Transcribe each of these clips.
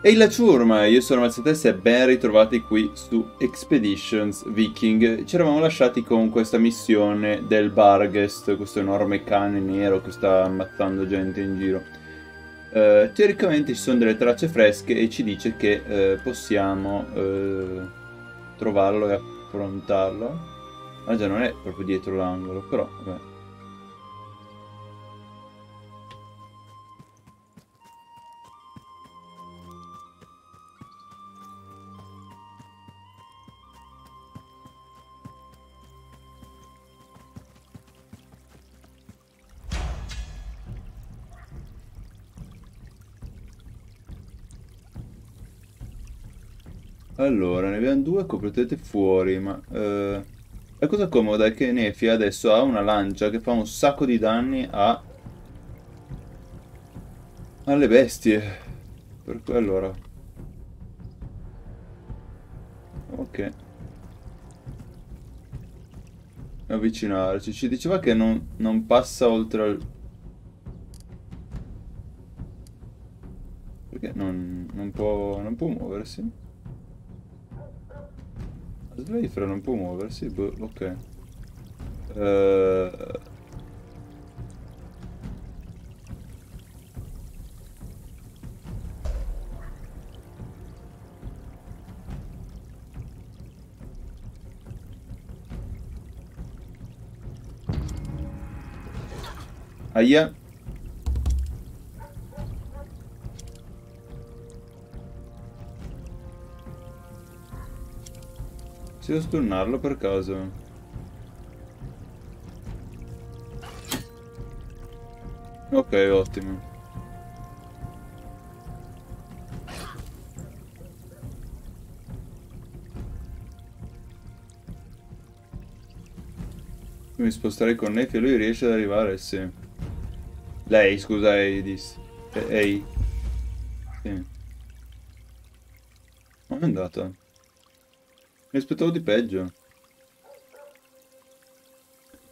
Ehi la ciurma, io sono Mazzates e ben ritrovati qui su Expeditions Viking. Ci eravamo lasciati con questa missione del Bargest, questo enorme cane nero che sta ammazzando gente in giro. Uh, teoricamente ci sono delle tracce fresche e ci dice che uh, possiamo uh, trovarlo e affrontarlo. Ah già, non è proprio dietro l'angolo, però vabbè. Allora, ne abbiamo due completamente fuori, ma... Eh, la cosa comoda è che Nefia adesso ha una lancia che fa un sacco di danni a... alle bestie. Per cui allora... Ok. Avvicinarci. Ci diceva che non, non passa oltre al... Perché non, non può, non può muoversi? Slayfer non può muoversi, boh, ok. Uh... Aia. Se devo stunnarlo per caso. Ok, ottimo. Mi sposterei con Nefi e lui riesce ad arrivare, sì. Lei, scusa, Eidis. Ehi. Sì. Ma è andata? Mi aspettavo di peggio.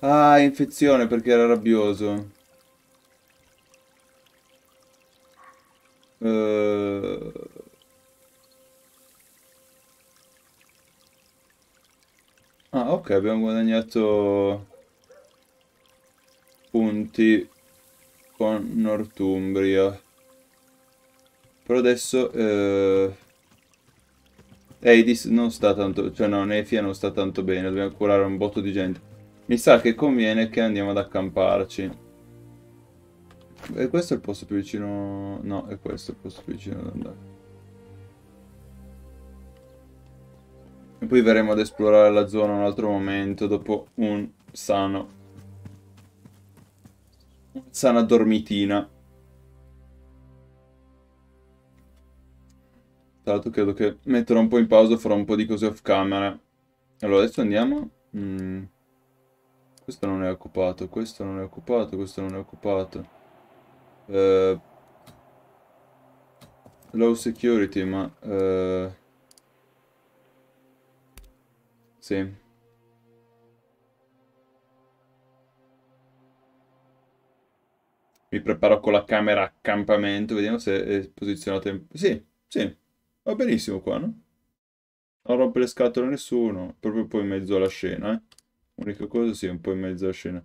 Ah, infezione perché era rabbioso. Uh... Ah, ok, abbiamo guadagnato punti con Northumbria. Però adesso... Uh... Eidis non sta tanto, cioè no, Nefia non sta tanto bene, dobbiamo curare un botto di gente. Mi sa che conviene che andiamo ad accamparci. E questo è il posto più vicino... No, è questo il posto più vicino ad andare. E poi verremo ad esplorare la zona un altro momento, dopo un sano... sana dormitina. Tra l'altro credo che metterò un po' in pausa, farò un po' di cose off camera. Allora, adesso andiamo. Mm. Questo non è occupato, questo non è occupato, questo non è occupato. Uh, low security, ma... Uh, sì. Mi preparo con la camera accampamento, vediamo se è posizionata in... Sì, sì, Va benissimo qua, no? Non rompe le scatole a nessuno, proprio poi in mezzo alla scena, eh? Unica cosa sì, un po' in mezzo alla scena.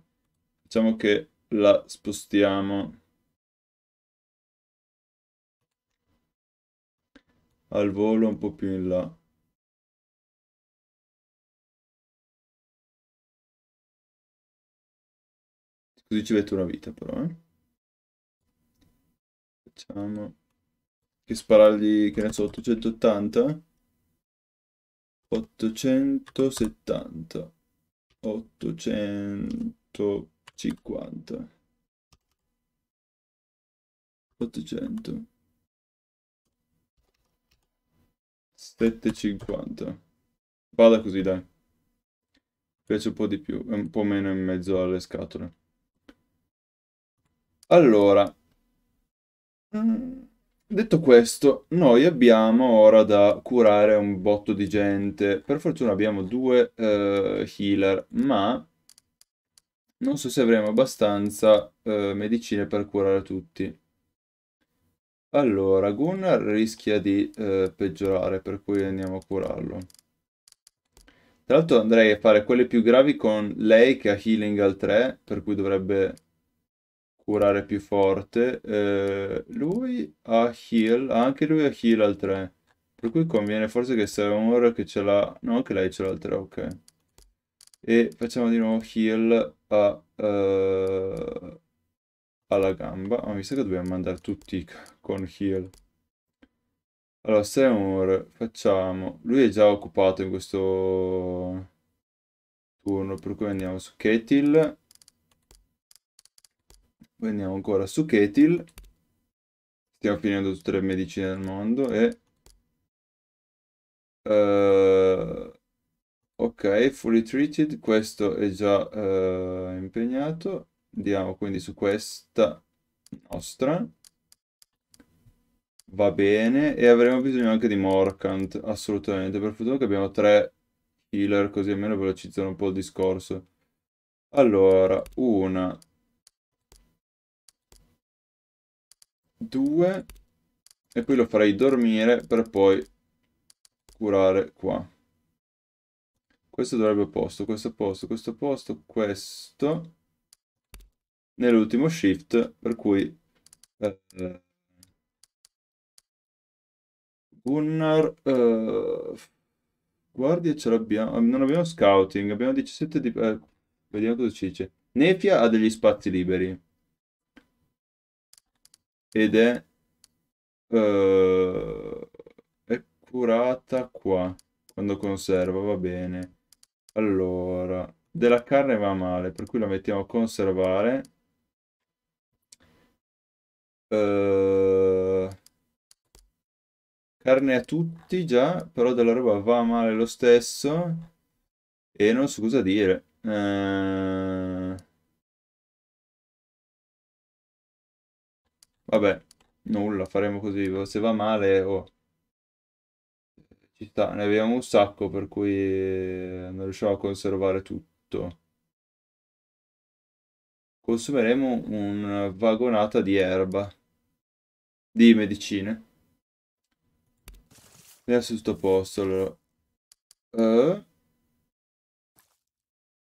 Facciamo che la spostiamo al volo un po' più in là. Così ci mette una vita però, eh? Facciamo che sparargli, che ne so, 880? 870. 850. 800. 750. Vada così, dai. Piace un po' di più, un po' meno in mezzo alle scatole. Allora. Mm. Detto questo, noi abbiamo ora da curare un botto di gente. Per fortuna abbiamo due uh, healer, ma non so se avremo abbastanza uh, medicine per curare tutti. Allora, Gunnar rischia di eh, peggiorare, per cui andiamo a curarlo. Tra l'altro andrei a fare quelle più gravi con lei che ha healing al 3, per cui dovrebbe curare più forte. Eh, lui ha heal, anche lui ha heal al 3. Per cui conviene forse che un che ce l'ha... No, anche lei ce l'ha al 3, ok. E facciamo di nuovo heal a... Uh, alla gamba. Ma oh, mi sa che dobbiamo mandare tutti con heal. Allora, Seymour, facciamo... Lui è già occupato in questo turno, per cui andiamo su Ketil. Poi andiamo ancora su Ketil. Stiamo finendo tutte le medicine del mondo e... Uh, ok, fully treated. Questo è già uh, impegnato. Andiamo quindi su questa nostra. Va bene. E avremo bisogno anche di Morkant, assolutamente. Per fortuna che abbiamo tre healer, così almeno velocizzano un po' il discorso. Allora, una, due e poi lo farei dormire per poi curare qua. Questo dovrebbe posto, questo posto, questo posto, questo nell'ultimo shift, per cui eh, Gunnar eh, guardia ce l'abbiamo, non abbiamo scouting, abbiamo 17 di... Eh, vediamo cosa ci dice. Nefia ha degli spazi liberi ed è, uh, è curata qua quando conserva va bene. Allora della carne va male per cui la mettiamo a conservare. Uh, carne a tutti già però della roba va male lo stesso. E non so cosa dire. Uh, Vabbè, nulla, faremo così. Se va male, oh, ci sta. Ne abbiamo un sacco, per cui eh, non riusciamo a conservare tutto. Consumeremo una vagonata di erba. Di medicine. Adesso sto a posto, allora. Uh.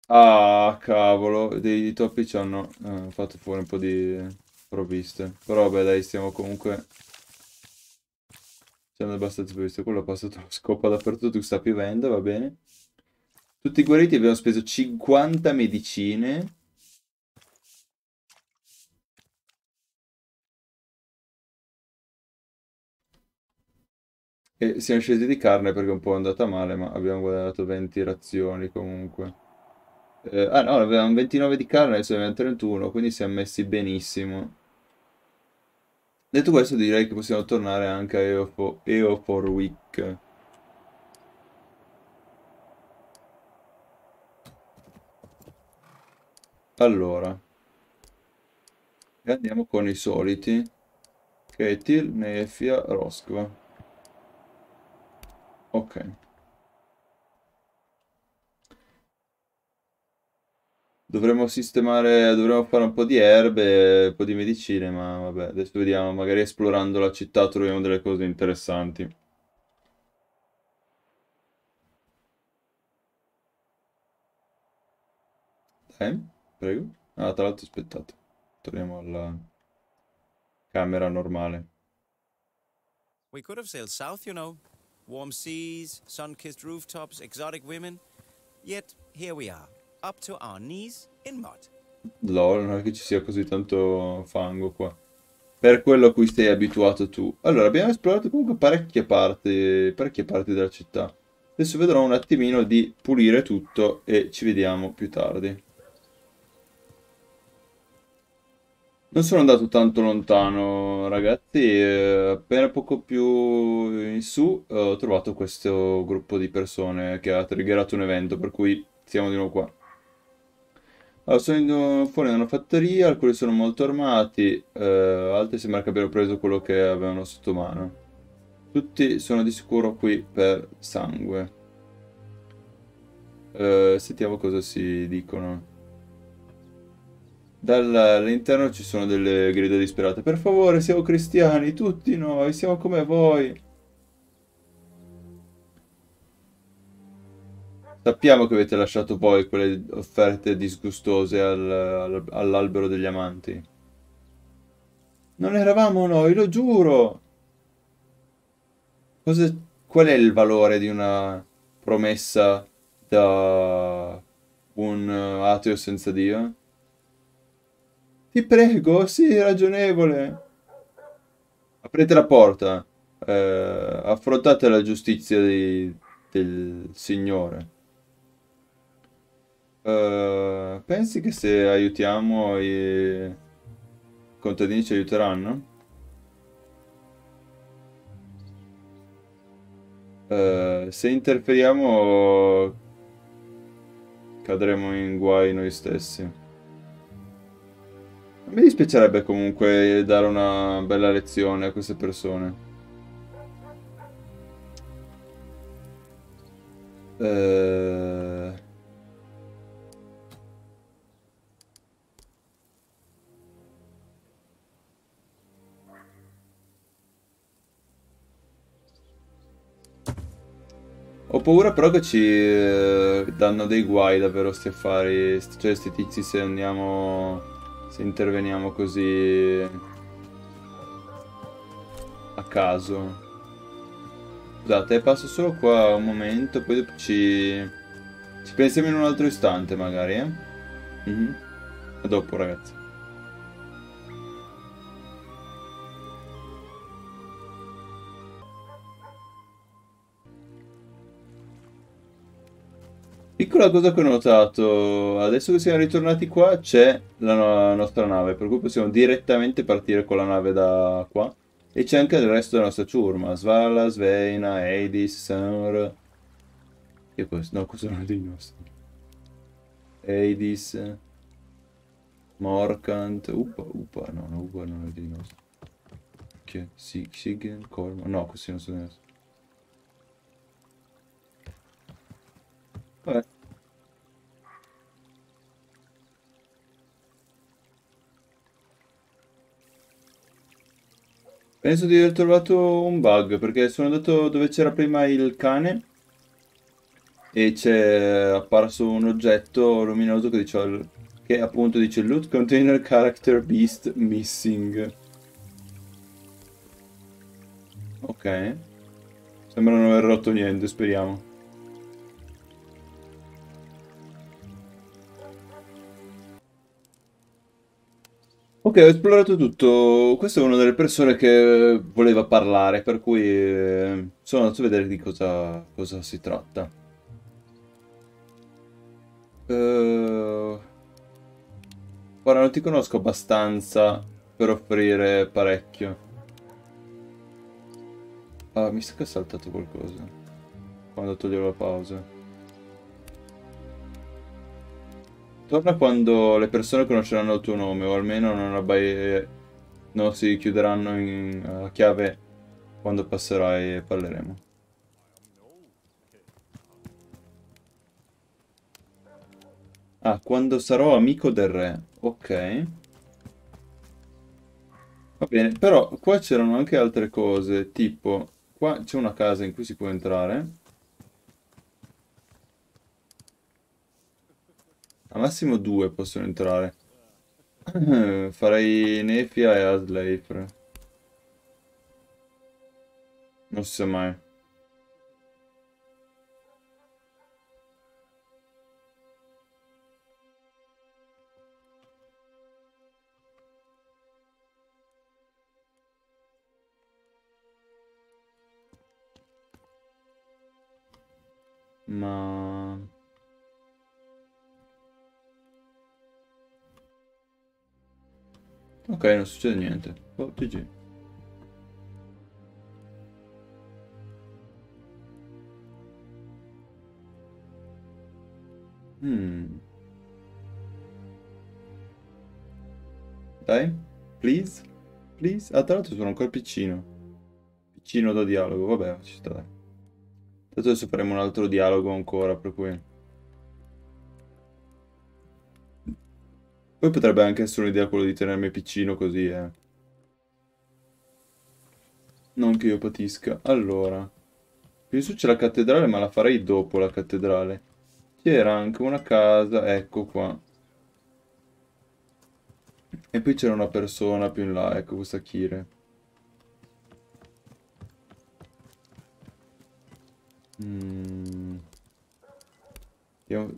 Ah, cavolo, dei topi ci hanno uh, fatto fuori un po' di provviste. Però vabbè dai, stiamo comunque... C'hanno abbastanza provviste. Quello ha passato lo scopo dappertutto, sta piovendo, va bene. Tutti guariti abbiamo speso 50 medicine. E siamo scesi di carne perché un po' è andata male, ma abbiamo guadagnato 20 razioni comunque. Eh, ah no, avevamo 29 di carne, adesso abbiamo 31, quindi siamo messi benissimo. Detto questo direi che possiamo tornare anche a EO4, EO4 Week. Allora. E andiamo con i soliti. Ketil, Nefia, Roscova. Ok. Dovremmo sistemare, dovremmo fare un po' di erbe, un po' di medicine, ma vabbè, adesso vediamo, magari esplorando la città troviamo delle cose interessanti. Eh, prego. Ah, tra l'altro aspettate, torniamo alla camera normale. We could have sailed south, you know. Warm seas, sun-kissed rooftops, exotic women. Yet here we are up to our knees in mud. Lol, non è che ci sia così tanto fango qua. Per quello a cui sei abituato tu. Allora, abbiamo esplorato comunque parecchie parti, parecchie parti della città. Adesso vedrò un attimino di pulire tutto e ci vediamo più tardi. Non sono andato tanto lontano, ragazzi, eh, appena poco più in su ho trovato questo gruppo di persone che ha triggerato un evento, per cui siamo di nuovo qua. Allora, sono fuori da una fattoria, alcuni sono molto armati, eh, altri sembra che abbiano preso quello che avevano sotto mano. Tutti sono di sicuro qui per sangue. Eh, sentiamo cosa si dicono. Dall'interno ci sono delle grida disperate. Per favore, siamo cristiani, tutti noi, siamo come voi. Sappiamo che avete lasciato poi quelle offerte disgustose al, al, all'albero degli amanti. Non eravamo noi, lo giuro! Cosa, qual è il valore di una promessa da un ateo senza Dio? Ti prego, sii ragionevole. Aprite la porta. Eh, affrontate la giustizia di, del Signore. Uh, pensi che se aiutiamo i contadini ci aiuteranno? Uh, se interferiamo cadremo in guai noi stessi. Mi dispiacerebbe comunque dare una bella lezione a queste persone. Uh... Ho paura però che ci eh, danno dei guai davvero sti affari, cioè sti tizi se andiamo, se interveniamo così a caso. Scusate, passo solo qua un momento, poi dopo ci, ci pensiamo in un altro istante magari, eh? Mm -hmm. A dopo ragazzi. Piccola cosa che ho notato, adesso che siamo ritornati qua c'è la, no nostra nave, per cui possiamo direttamente partire con la nave da qua. E c'è anche il resto della nostra ciurma, Svala, Sveina, Eidis, Sanr... Che questo? No, questo non è dei nostri. Eidis, Morkant, Upa, Upa, no, no, Upa non è dei nostri. Che? Sig, Korma, no, questi non sono dei nostri. Vabbè. Penso di aver trovato un bug perché sono andato dove c'era prima il cane e c'è apparso un oggetto luminoso che, dice, che appunto dice Loot Container Character Beast Missing. Ok. Sembra non aver rotto niente, speriamo. Ok, ho esplorato tutto. Questa è una delle persone che voleva parlare, per cui eh, sono andato a vedere di cosa, cosa si tratta. Uh... Ora non ti conosco abbastanza per offrire parecchio. Ah, mi sa che ha saltato qualcosa. Quando toglievo la pausa. Torna quando le persone conosceranno il tuo nome, o almeno non, abbai... non si chiuderanno in, a chiave quando passerai e parleremo. Ah, quando sarò amico del re. Ok. Va bene, però qua c'erano anche altre cose, tipo... Qua c'è una casa in cui si può entrare. Al massimo due possono entrare. Farei Nefia e Asleifre. Non si sa mai. Ma... Ok, non succede niente. Oh, GG. Hmm. Dai, please, please. Ah, tra l'altro sono ancora piccino. Piccino da dialogo, vabbè, ci sta. Tanto adesso faremo un altro dialogo ancora, per cui... Poi potrebbe anche essere un'idea quello di tenermi piccino così, eh. Non che io patisca. Allora. Qui su c'è la cattedrale, ma la farei dopo la cattedrale. C'era anche una casa, ecco qua. E poi c'era una persona più in là, ecco questa Kire. Mm.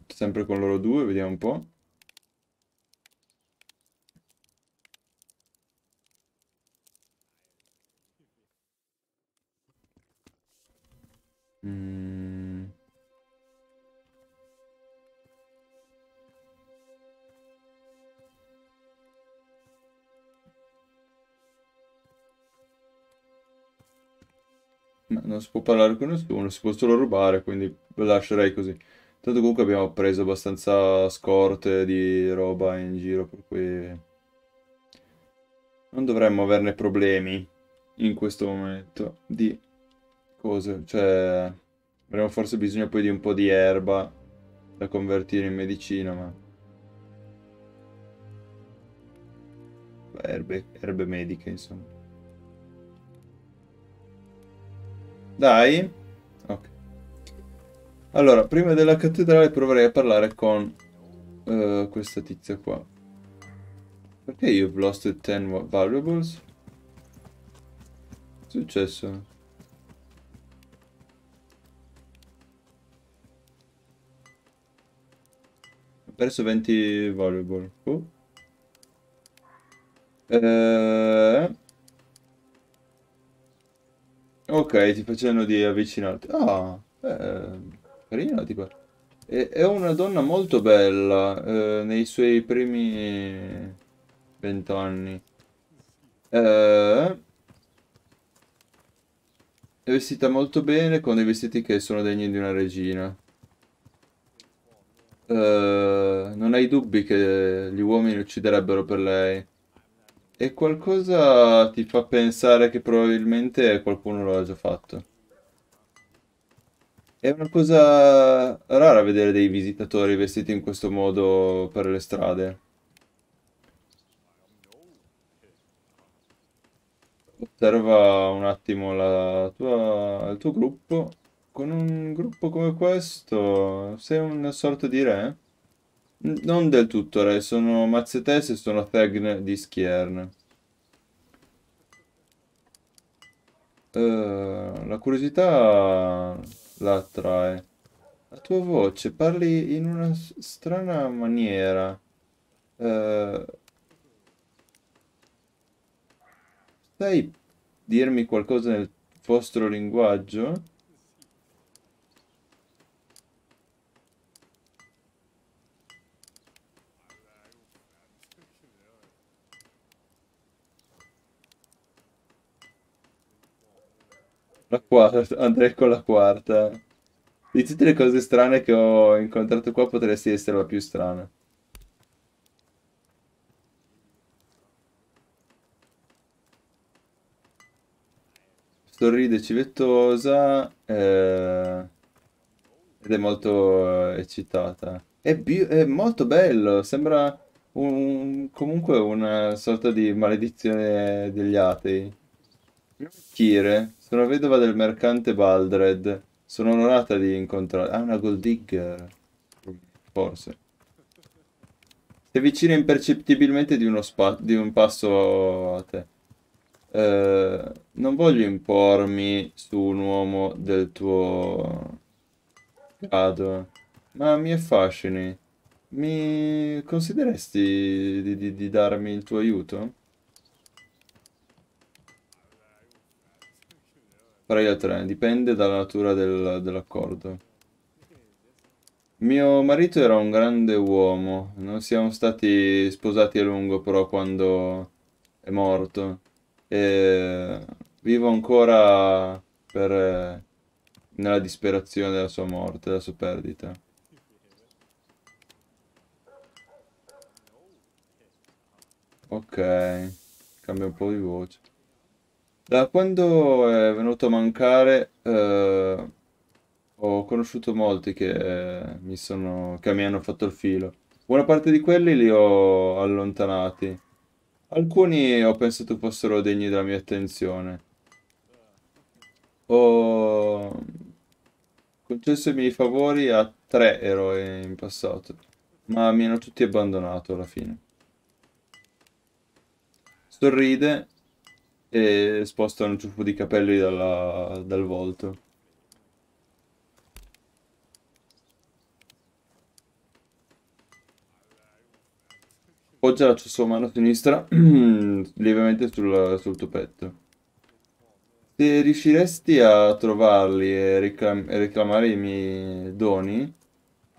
Sempre con loro due, vediamo un po'. Mm. Non si può parlare con nessuno, si può solo rubare, quindi lo lascerei così. Tanto comunque abbiamo preso abbastanza scorte di roba in giro, per cui non dovremmo averne problemi in questo momento di cose. Cioè, avremo forse bisogno poi di un po' di erba da convertire in medicina, ma... Erbe, erbe mediche, insomma. Dai. Ok. Allora, prima della cattedrale proverei a parlare con uh, questa tizia qua. Perché io ho lost 10 valuables? Che è successo? Perso 20 valuable. Oh. Eh... Ok, ti facendo di avvicinarti. Ah, eh, carina, tipo. È, è una donna molto bella, eh, nei suoi primi vent'anni. Eh, è vestita molto bene, con dei vestiti che sono degni di una regina. Eh, non hai dubbi che gli uomini ucciderebbero per lei. E qualcosa ti fa pensare che probabilmente qualcuno lo ha già fatto. È una cosa rara vedere dei visitatori vestiti in questo modo per le strade. Osserva un attimo tua, il tuo gruppo. Con un gruppo come questo sei una sorta di re? Non del tutto re, sono Mazzetes e sono Thegn di Skiern. Uh, la curiosità la attrae. La tua voce, parli in una strana maniera. Uh, sai dirmi qualcosa nel vostro linguaggio? La quarta, andrei con la quarta. Di tutte le cose strane che ho incontrato qua potresti essere la più strana. Sorride civettosa eh, ed è molto eh, eccitata. È, è molto bello, sembra un- comunque una sorta di maledizione degli atei. Kire, sono vedova del mercante Baldred. Sono onorata di incontrare... Ah, una gold digger. Forse. Si avvicina impercettibilmente di, di un passo a te. Eh, non voglio impormi su un uomo del tuo grado, ma mi affascini. Mi consideresti di, di, di darmi il tuo aiuto? A tre, dipende dalla natura del, dell'accordo. Mio marito era un grande uomo, non siamo stati sposati a lungo però quando è morto. E vivo ancora per, nella disperazione della sua morte, della sua perdita. Ok, cambia un po' di voce. Da quando è venuto a mancare, eh, ho conosciuto molti che, mi sono, che mi hanno fatto il filo. Buona parte di quelli li ho allontanati. Alcuni ho pensato fossero degni della mia attenzione. Ho concesso i miei favori a tre eroi in passato, ma mi hanno tutti abbandonato alla fine. Sorride e sposta un ciuffo di capelli dalla, dal volto. Poggia la sua mano sinistra lievemente sul, sul tuo petto. Se riusciresti a trovarli e, reclam e reclamare i miei doni,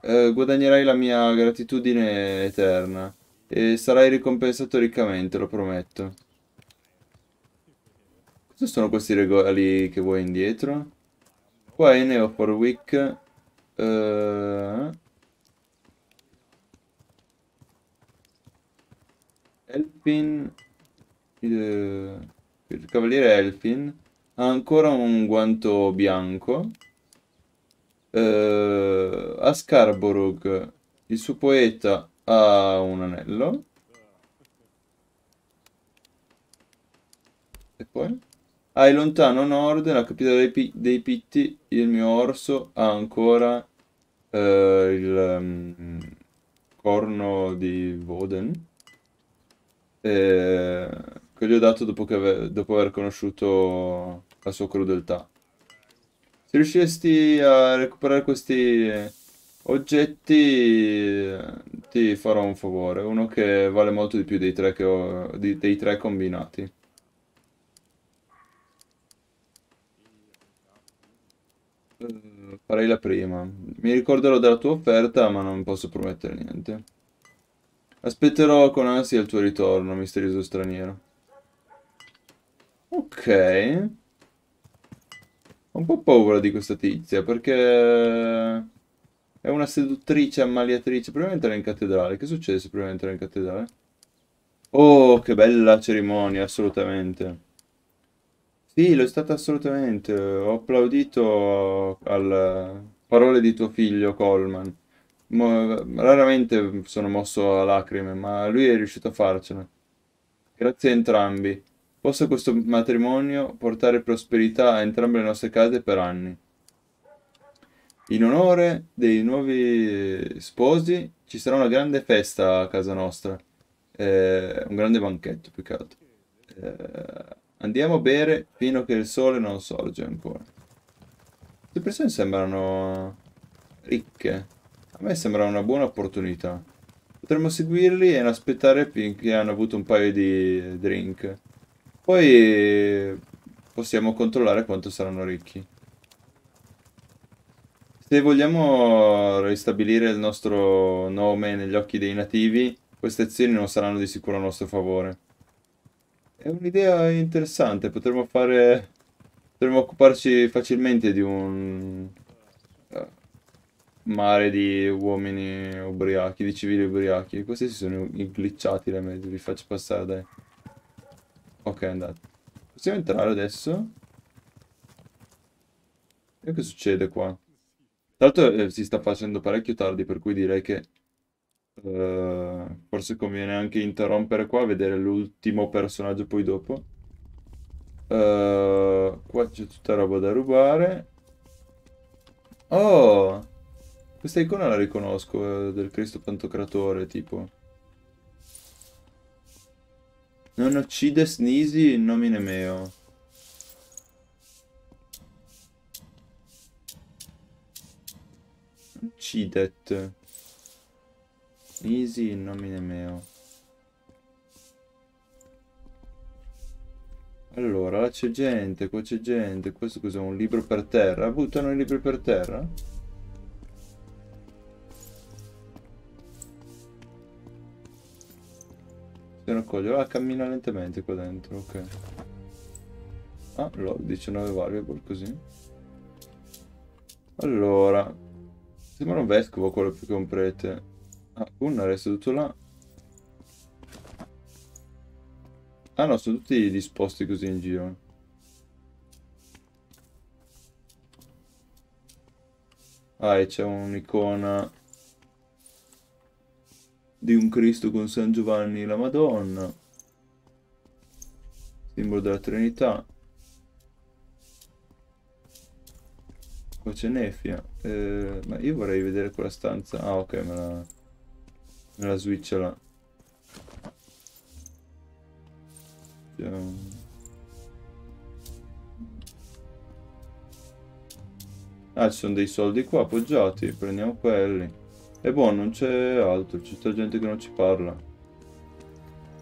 eh, guadagnerai la mia gratitudine eterna e sarai ricompensato riccamente, lo prometto. Cosa sono questi regali che vuoi indietro? Qua è Neo for Week. Uh... Elfin. Il, il cavaliere Elfin ha ancora un guanto bianco. Uh, a Scarborough il suo poeta ha un anello. E poi? Hai lontano nord, nella capitale dei, pi dei Pitti, il mio orso ha ancora eh, il um, corno di Voden eh, che gli ho dato dopo, che dopo aver conosciuto la sua crudeltà. Se riuscissi a recuperare questi oggetti ti farò un favore, uno che vale molto di più dei tre, ho, di, dei tre combinati. Uh, farei la prima. Mi ricorderò della tua offerta, ma non posso promettere niente. Aspetterò con ansia il tuo ritorno, misterioso straniero. Ok. Ho un po' paura di questa tizia, perché... È una seduttrice, ammaliatrice. Prima di entrare in cattedrale. Che succede se prima di entrare in cattedrale? Oh, che bella cerimonia, assolutamente. Sì, lo è stata assolutamente. Ho applaudito alle parole di tuo figlio, Coleman. Raramente sono mosso a lacrime, ma lui è riuscito a farcela. Grazie a entrambi. Possa questo matrimonio portare prosperità a entrambe le nostre case per anni. In onore dei nuovi sposi ci sarà una grande festa a casa nostra. Eh, un grande banchetto, più che altro. Eh, andiamo a bere fino a che il sole non sorge ancora. Queste persone sembrano ricche. A me sembra una buona opportunità. Potremmo seguirli e aspettare finché hanno avuto un paio di drink. Poi possiamo controllare quanto saranno ricchi. Se vogliamo ristabilire il nostro nome negli occhi dei nativi, queste azioni non saranno di sicuro a nostro favore. È un'idea interessante, potremmo fare... Potremmo occuparci facilmente di un mare di uomini ubriachi, di civili ubriachi. Questi si sono glitchati le mezze, li faccio passare dai. Ok, andate. Possiamo entrare adesso? E che succede qua? Tra l'altro eh, si sta facendo parecchio tardi, per cui direi che uh, forse conviene anche interrompere qua, vedere l'ultimo personaggio poi dopo. Uh, qua c'è tutta roba da rubare. Oh! Questa icona la riconosco, eh, del Cristo Pantocratore, tipo. Non uccides nisi in nomine meo. Uccidet. Nisi in nomine meo. Allora, là c'è gente, qua c'è gente. Questo cos'è? Un libro per terra? Buttano i libri per terra? Se non coglio, ah, cammina lentamente qua dentro, ok. Ah, lol, 19 variable così. Allora, sembra un vescovo quello più che un prete. Ah, un resta tutto là. Ah no, sono tutti disposti così in giro. Ah, e c'è un'icona di un Cristo con San Giovanni la Madonna. Simbolo della Trinità. Qua c'è Nefia. Eh, ma io vorrei vedere quella stanza. Ah, ok, me la, me la switch là. Ah, ci sono dei soldi qua appoggiati, prendiamo quelli. E boh, non c'è altro, c'è sta gente che non ci parla.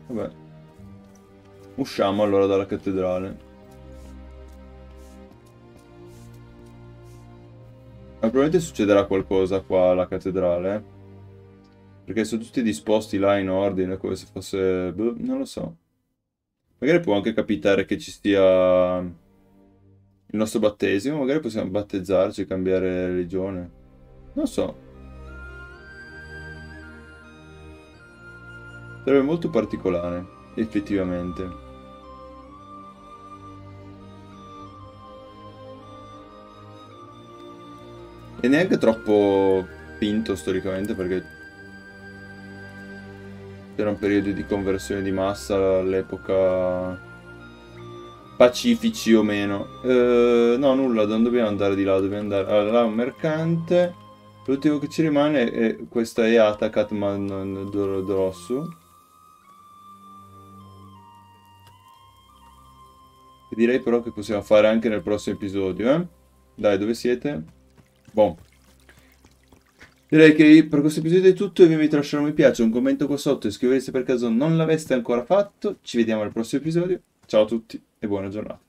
Vabbè. Usciamo allora dalla cattedrale. Ma probabilmente succederà qualcosa qua alla cattedrale, eh? Perché sono tutti disposti là in ordine, come se fosse... Boh, non lo so. Magari può anche capitare che ci sia il nostro battesimo, magari possiamo battezzarci, cambiare religione. Non so. Sarebbe molto particolare, effettivamente. E neanche troppo finto storicamente perché c'era un periodo di conversione di massa all'epoca pacifici o meno. Eh, no, nulla, non dobbiamo andare di là, dobbiamo andare allora, mercante. L'ultimo che ci rimane è questa Eata Katman Drossu. Direi però che possiamo fare anche nel prossimo episodio, eh? Dai, dove siete? Boh. Direi che per questo episodio è tutto. Vi invito a lasciare un mi piace, un commento qua sotto, iscriversi per caso non l'aveste ancora fatto. Ci vediamo al prossimo episodio. Ciao a tutti e buona giornata.